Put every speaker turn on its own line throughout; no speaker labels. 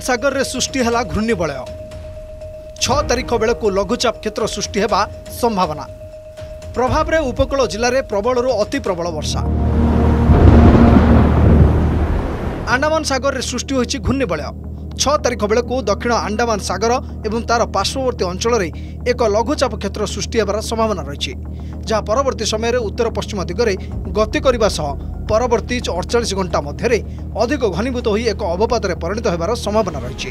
ଆଣ୍ଡାମାନ ସାଗରରେ ସୃଷ୍ଟି ହେଲା ଘୂର୍ଣ୍ଣିବଳୟ। ଛଅ ତାରିଖ ବେଳକୁ ଲଘୁଚାପ କ୍ଷେତ୍ର ସୃଷ୍ଟି ହେବା ସମ୍ଭାବନା। ପ୍ରଭାବରେ ଉପକୂଳ ଜିଲ୍ଲାରେ ପ୍ରବଳରୁ ଅତି ପ୍ରବଳ ବର୍ଷା। ଆଣ୍ଡାମାନ ସାଗରରେ ସୃଷ୍ଟି ହୋଇଛି ଘୂର୍ଣ୍ଣିବଳୟ। ଛଅ ତାରିଖ ବେଳକୁ ଦକ୍ଷିଣ ଆଣ୍ଡାମାନ ସାଗର ଏବଂ ତାର ପାର୍ଶ୍ୱବର୍ତ୍ତୀ ଅଞ୍ଚଳରେ ଏକ ଲଘୁଚାପ କ୍ଷେତ୍ର ସୃଷ୍ଟି ହେବାର ସମ୍ଭାବନା ରହିଛି ଯାହା ପରବର୍ତ୍ତୀ ସମୟରେ ଉତ୍ତର ପଶ୍ଚିମ ଦିଗରେ ଗତି କରିବା ସହ ପରବର୍ତ୍ତୀ ଅଡ଼ଚାଳିଶ ଘଣ୍ଟା ମଧ୍ୟରେ ଅଧିକ ଘନୀଭୂତ ହୋଇ ଏକ ଅବପାତରେ ପରିଣତ ହେବାର ସମ୍ଭାବନା ରହିଛି।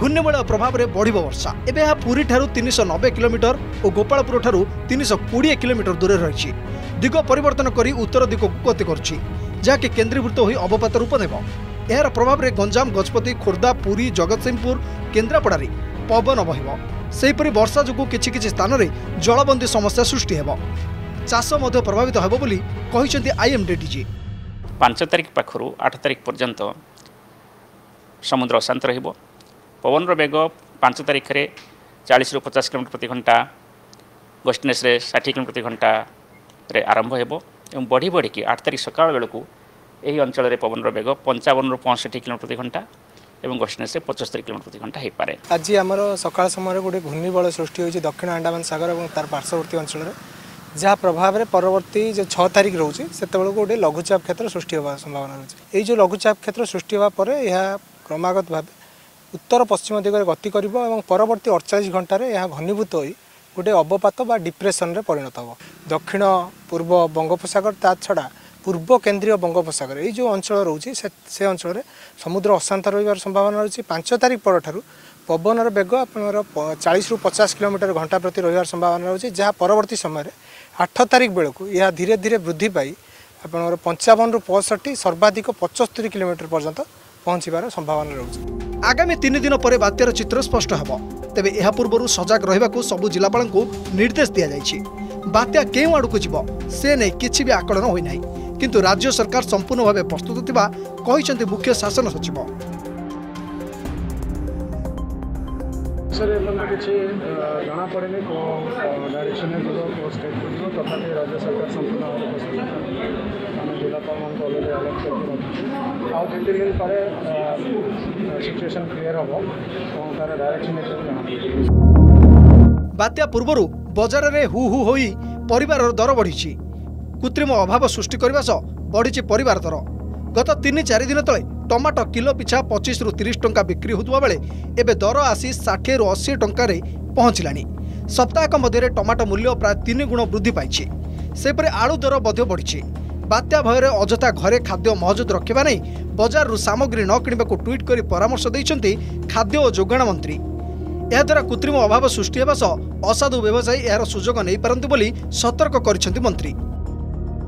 ଘୂର୍ଣ୍ଣିବଳୟ ପ୍ରଭାବରେ ବଢ଼ିବ ବର୍ଷା। ଏବେ ଏହା ପୁରୀଠାରୁ ତିନିଶହ ନବେ କିଲୋମିଟର ଓ ଗୋପାଳପୁରଠାରୁ ତିନିଶହ କୋଡ଼ିଏ କିଲୋମିଟର ଦୂରରେ ରହିଛି। ଦିଗ ପରିବର୍ତ୍ତନ କରି ଉତ୍ତର ଦିଗକୁ ଗତି କରୁଛି ଯାହାକି କେନ୍ଦ୍ରୀଭୂତ ହୋଇ ଅବପାତ ରୂପ ନେବ। ଏହାର ପ୍ରଭାବରେ ଗଞ୍ଜାମ ଗଜପତି ଖୋର୍ଦ୍ଧା ପୁରୀ ଜଗତସିଂହପୁର କେନ୍ଦ୍ରାପଡ଼ାରେ ପବନ ବହିବ। ସେହିପରି ବର୍ଷା ଯୋଗୁଁ କିଛି କିଛି ସ୍ଥାନରେ ଜଳବନ୍ଦୀ ସମସ୍ୟା ସୃଷ୍ଟି ହେବ। ଚାଷ ମଧ୍ୟ ପ୍ରଭାବିତ ହେବ ବୋଲି କହିଛନ୍ତି ଆଇଏମ୍ଡିଟିଜି
ପାଞ୍ଚ ତାରିଖ ପାଖରୁ ଆଠ ତାରିଖ ପର୍ଯ୍ୟନ୍ତ ସମୁଦ୍ର ଅଶାନ୍ତ ରହିବ। ପବନର ବେଗ ପାଞ୍ଚ ତାରିଖରେ ଚାଳିଶରୁ ପଚାଶ କିଲୋମିଟର ପ୍ରତି ଘଣ୍ଟା ୱେଷ୍ଟନେସ୍ରେ ଷାଠିଏ କିଲୋମିଟର ପ୍ରତି ଘଣ୍ଟାରେ ଆରମ୍ଭ ହେବ ଏବଂ ବଢ଼ି ବଢ଼ିକି ଆଠ ତାରିଖ ସକାଳ ବେଳକୁ ଏହି ଅଞ୍ଚଳରେ ପବନର ବେଗ ପଞ୍ଚାବନରୁ ପଞ୍ଚଷଠି କିଲୋମିଟର ପ୍ରତି ଘଣ୍ଟା ଏବଂ ୱେଷ୍ଟନେସ୍ରେ ପଞ୍ଚସ୍ତରୀ କିଲୋମିଟର ପ୍ରତି ଘଣ୍ଟା ହୋଇପାରେ
ଆଜି ଆମର ସକାଳ ସମୟରେ ଗୋଟେ ଘୂର୍ଣ୍ଣିବଳୟ ସୃଷ୍ଟି ହୋଇଛି ଦକ୍ଷିଣ ଆଣ୍ଡାମାନ ସାଗର ଏବଂ ତାର ପାର୍ଶ୍ୱବର୍ତ୍ତୀ ଅଞ୍ଚଳରେ ଯାହା ପ୍ରଭାବରେ ପରବର୍ତ୍ତୀ ଯେଉଁ ଛଅ ତାରିଖ ରହୁଛି ସେତେବେଳକୁ ଗୋଟେ ଲଘୁଚାପ କ୍ଷେତ୍ର ସୃଷ୍ଟି ହେବାର ସମ୍ଭାବନା ରହିଛି ଏଇ ଯେଉଁ ଲଘୁଚାପ କ୍ଷେତ୍ର ସୃଷ୍ଟି ହେବା ପରେ ଏହା କ୍ରମାଗତ ଭାବେ ଉତ୍ତର ପଶ୍ଚିମ ଦିଗରେ ଗତି କରିବ ଏବଂ ପରବର୍ତ୍ତୀ ଅଡ଼ଚାଳିଶ ଘଣ୍ଟାରେ ଏହା ଘନୀଭୂତ ହୋଇ ଗୋଟେ ଅବପାତ ବା ଡିପ୍ରେସନରେ ପରିଣତ ହେବ ଦକ୍ଷିଣ ପୂର୍ବ ବଙ୍ଗୋପସାଗର ତା ଛଡ଼ା ପୂର୍ବ କେନ୍ଦ୍ରୀୟ ବଙ୍ଗୋପସାଗର। ଏଇ ଯେଉଁ ଅଞ୍ଚଳ ରହୁଛି ସେ ସେ ଅଞ୍ଚଳରେ ସମୁଦ୍ର ଅଶାନ୍ତ ରହିବାର ସମ୍ଭାବନା ରହିଛି। ପାଞ୍ଚ ତାରିଖ ପରଠାରୁ ପବନର ବେଗ ଆପଣଙ୍କର ଚାଳିଶରୁ ପଚାଶ କିଲୋମିଟର ଘଣ୍ଟା ପ୍ରତି ରହିବାର ସମ୍ଭାବନା ରହୁଛି ଯାହା ପରବର୍ତ୍ତୀ ସମୟରେ ଆଠ ତାରିଖ ବେଳକୁ ଏହା ଧୀରେ ଧୀରେ ବୃଦ୍ଧି ପାଇ ଆପଣଙ୍କର ପଞ୍ଚାବନରୁ ପଞ୍ଚଷଠି ସର୍ବାଧିକ ପଞ୍ଚସ୍ତରୀ କିଲୋମିଟର ପର୍ଯ୍ୟନ୍ତ ପହଞ୍ଚିବାର ସମ୍ଭାବନା ରହୁଛି।
ଆଗାମୀ ତିନି ଦିନ ପରେ ବାତ୍ୟାର ଚିତ୍ର ସ୍ପଷ୍ଟ ହେବ। ତେବେ ଏହା ପୂର୍ବରୁ ସଜାଗ ରହିବାକୁ ସବୁ ଜିଲ୍ଲାପାଳଙ୍କୁ ନିର୍ଦ୍ଦେଶ ଦିଆଯାଇଛି। ବାତ୍ୟା କେଉଁ ଆଡ଼କୁ ଯିବ ସେ ନେଇ କିଛି ବି ଆକଳନ ହୋଇନାହିଁ। କିନ୍ତୁ ରାଜ୍ୟ ସରକାର ସମ୍ପୂର୍ଣ୍ଣ ଭାବେ ପ୍ରସ୍ତୁତ ଥିବା କହିଛନ୍ତି ମୁଖ୍ୟ ଶାସନ ସଚିବ।
ଏପର୍ଯ୍ୟନ୍ତ କିଛି ଜଣାପଡ଼ିନି କେଉଁ ଡାଇରେକ୍ସନରେ ଯିବ କେଉଁ ଷ୍ଟେଟ୍କୁ ଯିବ ତଥାପି ରାଜ୍ୟ ସରକାର ସମ୍ପୂର୍ଣ୍ଣ ପ୍ରସ୍ତୁତ ଆମେ ଜିଲ୍ଲାପାଳମାନଙ୍କୁ ଅଲରେଡ଼ି ଆଲର୍ଟ କରିକି ରଖିଛୁ ଆଉ ଦୁଇ ତିନି ଦିନ ପରେ ସିଚୁଏସନ୍ କ୍ଲିୟର ହେବ। ଏବଂ ତା'ର ଡାଇରେକ୍ସନ୍ ଏସବୁ ଜଣାପଡ଼ିବ।
ବାତ୍ୟା ପୂର୍ବରୁ ବଜାରରେ ହୁ ହୁ ହୋଇ ପରିବାରର ଦର ବଢ଼ିଛି। କୃତ୍ରିମ ଅଭାବ ସୃଷ୍ଟି କରିବା ସହ ବଢ଼ିଛି ପରିବାର ଦର। ଗତ ତିନି ଚାରି ଦିନ ତଳେ ଟମାଟୋ କିଲୋ ପିଛା ପଚିଶରୁ ତିରିଶ ଟଙ୍କା ବିକ୍ରି ହେଉଥିବା ବେଳେ ଏବେ ଦର ଆସି ଷାଠିଏରୁ ଅଶୀ ଟଙ୍କାରେ ପହଞ୍ଚିଲାଣି। ସପ୍ତାହକ ମଧ୍ୟରେ ଟମାଟୋ ମୂଲ୍ୟ ପ୍ରାୟ ତିନି ଗୁଣ ବୃଦ୍ଧି ପାଇଛି। ସେପରି ଆଳୁ ଦର ମଧ୍ୟ ବଢ଼ିଛି। ବାତ୍ୟା ଭୟରେ ଅଯଥା ଘରେ ଖାଦ୍ୟ ମହଜୁଦ ରଖିବା ନେଇ ବଜାରରୁ ସାମଗ୍ରୀ ନ କିଣିବାକୁ ଟ୍ୱିଟ୍ କରି ପରାମର୍ଶ ଦେଇଛନ୍ତି ଖାଦ୍ୟ ଓ ଯୋଗାଣ ମନ୍ତ୍ରୀ। ଏହାଦ୍ୱାରା କୃତ୍ରିମ ଅଭାବ ସୃଷ୍ଟି ହେବା ସହ ଅସାଧୁ ବ୍ୟବସାୟୀ ଏହାର ସୁଯୋଗ ନେଇପାରନ୍ତି ବୋଲି ସତର୍କ କରିଛନ୍ତି ମନ୍ତ୍ରୀ।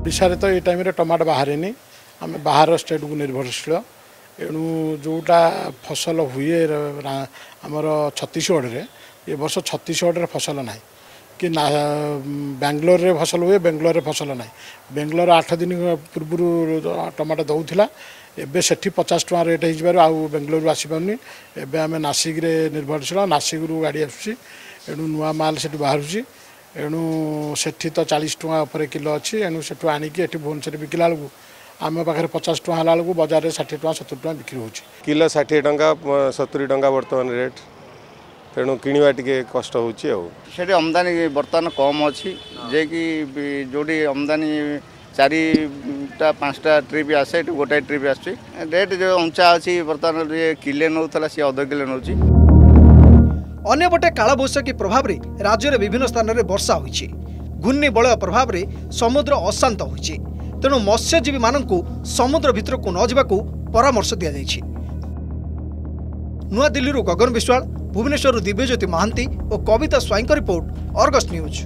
ଓଡ଼ିଶାରେ ତ ଏଇ ଟାଇମ୍ରେ ଟମାଟୋ ବାହାରେନି। ଆମେ ବାହାର ଷ୍ଟେଟ୍କୁ ନିର୍ଭରଶୀଳ। ଏଣୁ ଯେଉଁଟା ଫସଲ ହୁଏ ଆମର ଛତିଶଗଡ଼ରେ ଏ ବର୍ଷ ଛତିଶଗଡ଼ରେ ଫସଲ ନାହିଁ। କି ନା ବାଙ୍ଗଲୋରରେ ଫସଲ ହୁଏ ବେଙ୍ଗଲୋରରେ ଫସଲ ନାହିଁ। ବେଙ୍ଗଲୋର ଆଠ ଦିନ ପୂର୍ବରୁ ଟମାଟୋ ଦେଉଥିଲା। ଏବେ ସେଠି ପଚାଶ ଟଙ୍କା ରେଟ୍ ହେଇଯିବାରୁ ଆଉ ବେଙ୍ଗଲୋରରୁ ଆସିପାରୁନି। ଏବେ ଆମେ ନାସିକରେ ନିର୍ଭରଶୀଳ। ନାସିକରୁ ଗାଡ଼ି ଆସୁଛି। ଏଣୁ ନୂଆ ମାଲ ସେଠି ବାହାରୁଛି। ଏଣୁ ସେଠି ତ ଚାଳିଶ ଟଙ୍କା ଉପରେ କିଲୋ ଅଛି ଏଣୁ ସେଠୁ ଆଣିକି ଏଠି ଭୁବନେଶ୍ୱରରେ ବିକିଲା ବେଳକୁ ଆମ ପାଖରେ ପଚାଶ ଟଙ୍କା ହେଲା ବେଳକୁ ବଜାରରେ ଷାଠିଏ ଟଙ୍କା ସତୁରି ଟଙ୍କା ବିକ୍ରି ହେଉଛି।
କିଲୋ ଷାଠିଏ ଟଙ୍କା ସତୁରି ଟଙ୍କା ବର୍ତ୍ତମାନ ରେଟ୍। ତେଣୁ କିଣିବା ଟିକେ କଷ୍ଟ ହେଉଛି ଆଉ।
ସେଠି ଆମଦାନୀ ବର୍ତ୍ତମାନ କମ୍ ଅଛି ଯିଏକି ଯେଉଁଠି ଆମଦାନୀ ଚାରିଟା ପାଞ୍ଚଟା ଟ୍ରିପ୍ ଆସେ ଏଠି ଗୋଟାଏ ଟ୍ରିପ୍ ଆସୁଛି। ରେଟ୍ ଯେଉଁ ଉଞ୍ଚା ଅଛି ବର୍ତ୍ତମାନ ଯିଏ କିଲେ ନେଉଥିଲା ସିଏ ଅଧ କିଲେ ନେଉଛି।
ଅନ୍ୟପଟେ କାଳବୈଶାଖୀ ପ୍ରଭାବରେ ରାଜ୍ୟରେ ବିଭିନ୍ନ ସ୍ଥାନରେ ବର୍ଷା ହୋଇଛି। ଘୂର୍ଣ୍ଣିବଳୟ ପ୍ରଭାବରେ ସମୁଦ୍ର ଅଶାନ୍ତ ହୋଇଛି। ତେଣୁ ମତ୍ସ୍ୟଜୀବୀମାନଙ୍କୁ ସମୁଦ୍ର ଭିତରକୁ ନ ଯିବାକୁ ପରାମର୍ଶ ଦିଆଯାଇଛି। ନୂଆଦିଲ୍ଲୀରୁ ଗଗନ ବିଶ୍ୱାଳ ଭୁବନେଶ୍ୱରରୁ ଦିବ୍ୟଜ୍ୟୋତି ମହାନ୍ତି ଓ କବିତା ସ୍ୱାଇଁଙ୍କ ରିପୋର୍ଟ ଅର୍ଗସ୍ ନ୍ୟୁଜ୍।